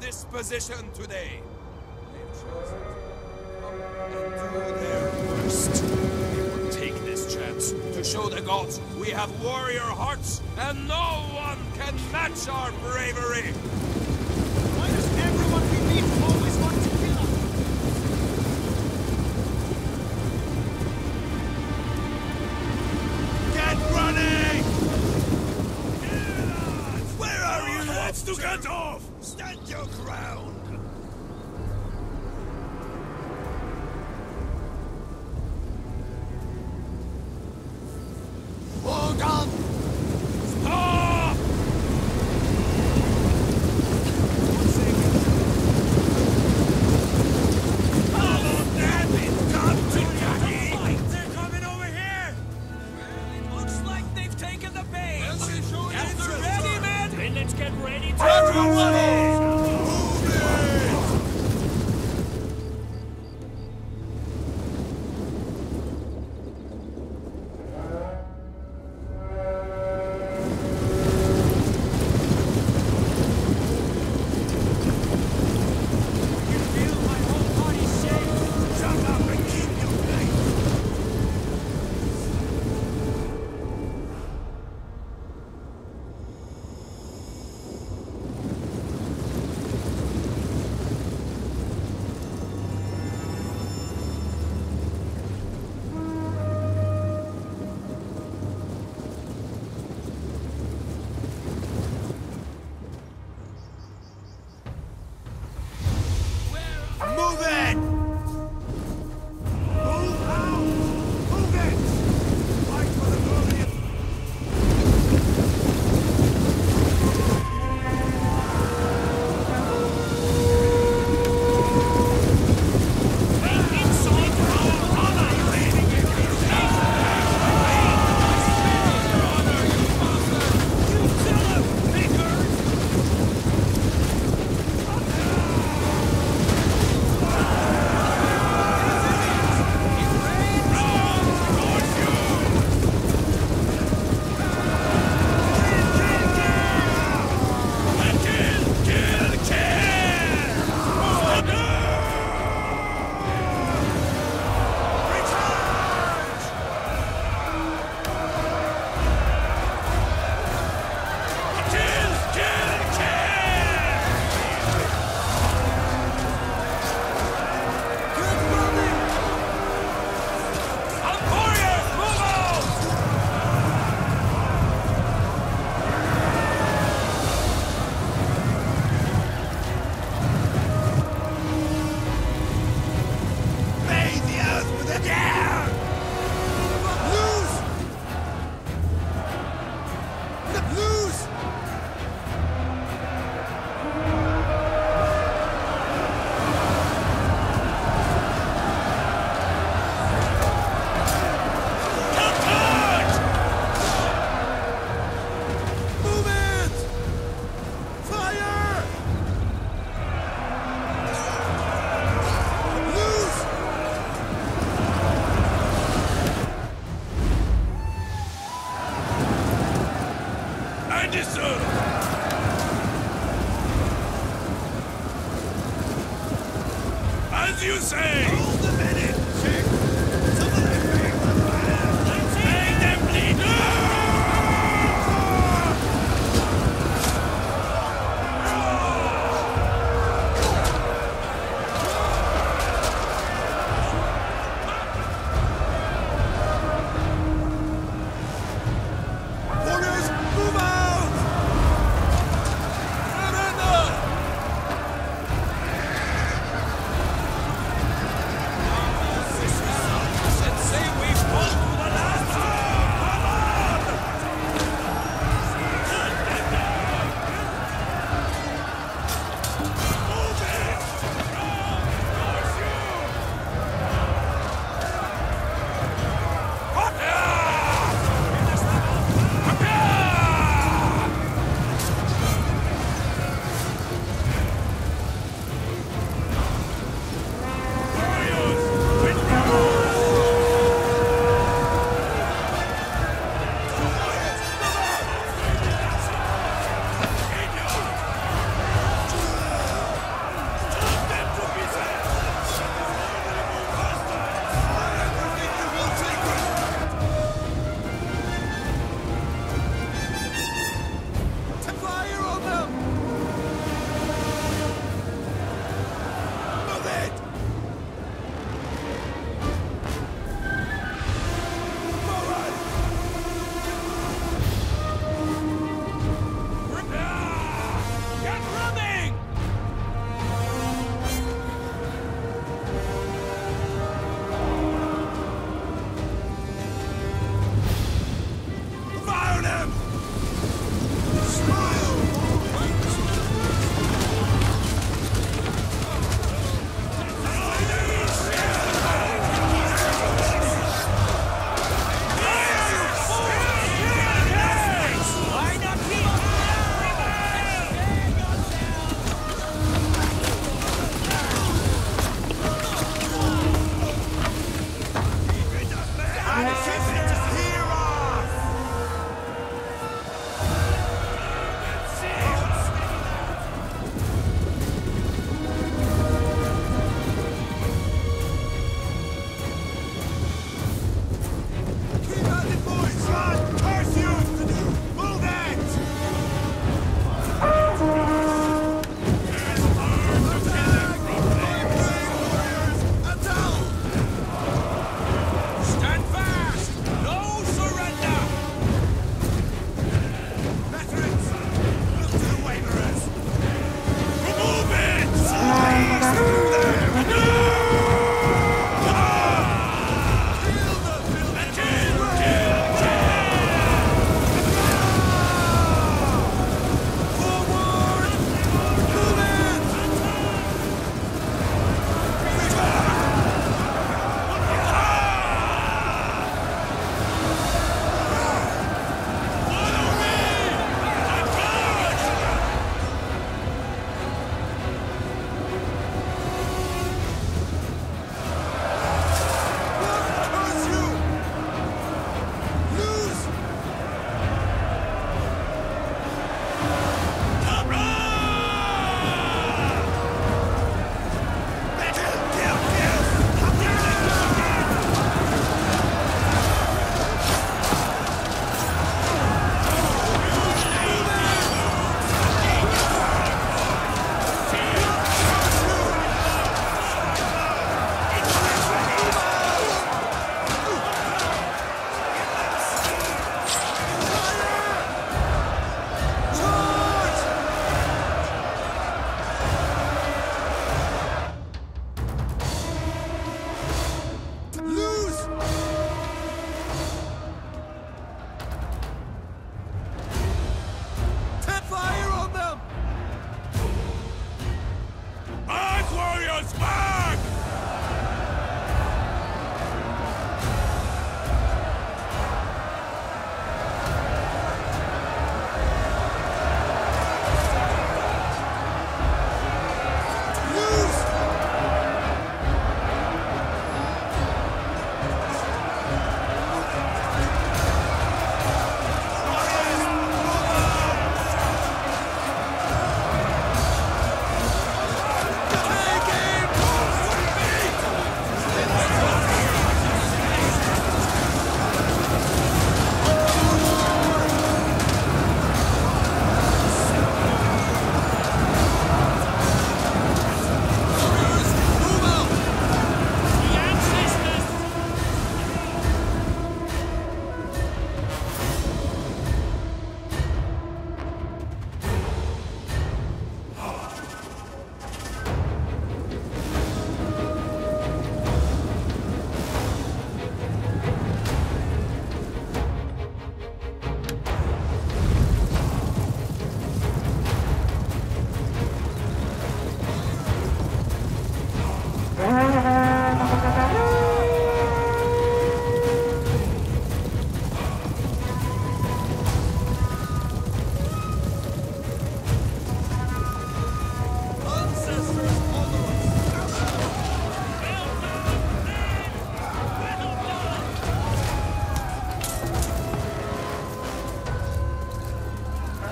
this position today. They've chosen to come and do their worst. We will take this chance to show the gods we have warrior hearts, and no one can match our bravery. Why does everyone we meet always want to kill us? Get running! Where are you? To get off! Your ground!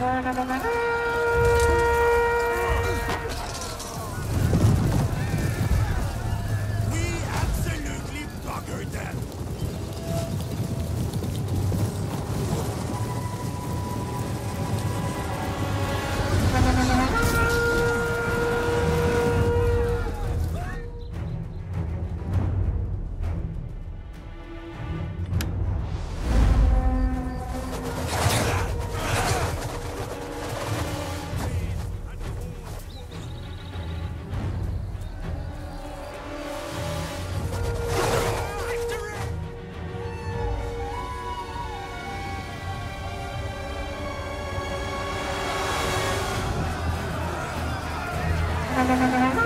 Ba-da-da-da-da! ハハハハ